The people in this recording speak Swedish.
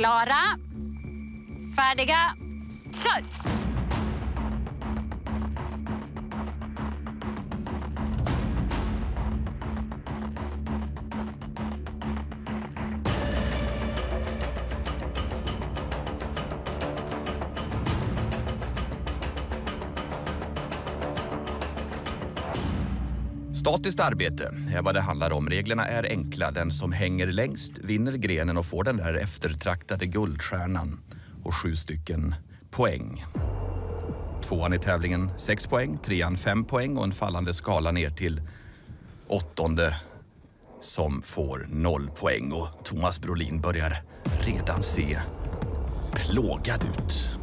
Klara. Färdiga. Kör! Statiskt arbete är vad det handlar om. Reglerna är enkla. Den som hänger längst vinner grenen och får den där eftertraktade guldstjärnan och sju stycken poäng. Tvåan i tävlingen 6 poäng, trean 5 poäng och en fallande skala ner till åttonde som får noll poäng. Och Thomas Brolin börjar redan se plågad ut.